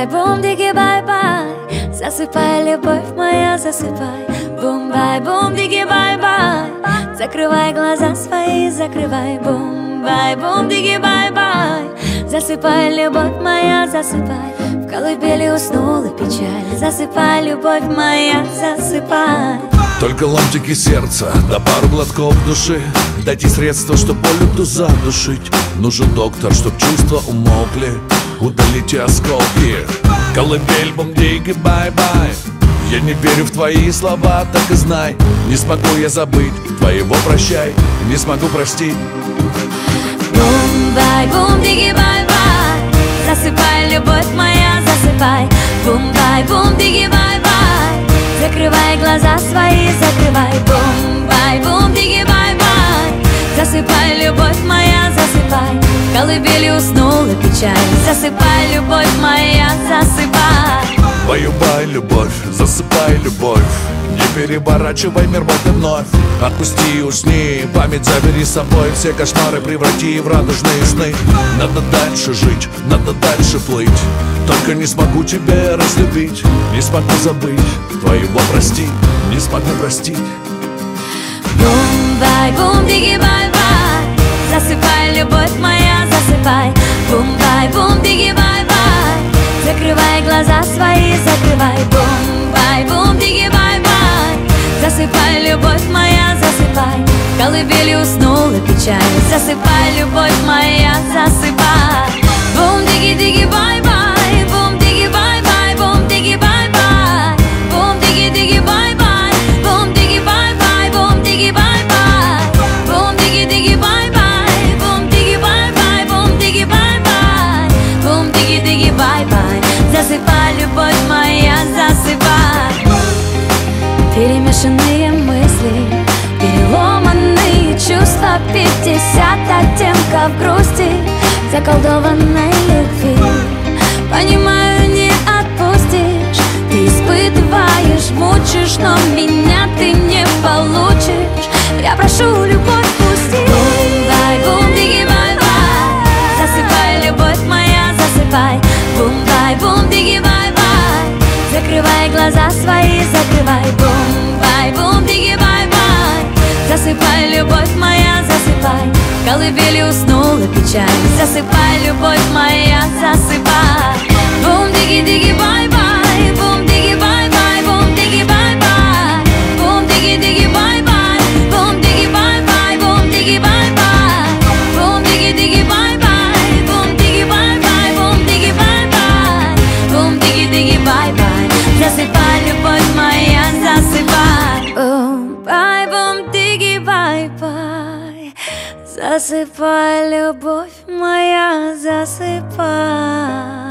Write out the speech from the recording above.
бай, бум, диги, бай, бай Засыпай, любовь моя, засыпай. Бум, бай, бум, диги, бай, бай Закрывай глаза свои, закрывай. Бум, бай, бум, диги, бай, бай Засыпай, любовь моя, засыпай. В колыбели уснула печаль. Засыпай, любовь моя, засыпай. Только ломтики сердца, да пару глотков души. Дайте средства, чтоб боль эту задушить. Нужен доктор, чтоб чувства умолкли Удалите осколки. Колыбель, бомдиги, бай-бай. Я не верю в твои слова, так и знай. Не смогу я забыть твоего прощай Не смогу простить. Бум-бай, бум-диги, бай-бай. Засыпай, любовь моя, засыпай. Бум-бай, бум-диги, бай-бай. Закрывай глаза свои, закрывай. Бум-бай, бум-диги, бай-бай. Засыпай, любовь моя, засыпай. В колыбели уснула печаль Засыпай, любовь моя, засыпай. Баю-бай, любовь, засыпай, любовь. Не переворачивай мир вот и вновь. Отпусти усни, память забери с собой. Все кошмары преврати в радужные сны. Надо дальше жить, надо дальше плыть. Только не смогу тебя разлюбить. Не смогу забыть, твоего прости Не смогу простить. Бум-бай, бум-диги, бай-бай. Засыпай, любовь моя, засыпай Бум-бай, бум-диги, бай-бай. Закрывай глаза свои, закрывай Бум-бай, бум-диги, бай-бай. Засыпай, любовь моя, засыпай. В колыбели уснула печаль. Засыпай, любовь моя, засыпай. Бум-диги-диги, бай-бай бай-бай Засыпай, любовь моя, засыпай. Перемешанные мысли Переломанные чувства. Пятьдесят оттенков грусти Заколдованной глаза свои, закрывай. Бум-бай, бум-диги, бай-бай Засыпай, любовь моя, засыпай. В колыбели уснула печаль. Засыпай, любовь моя, засыпай Засыпай, любовь моя, засыпай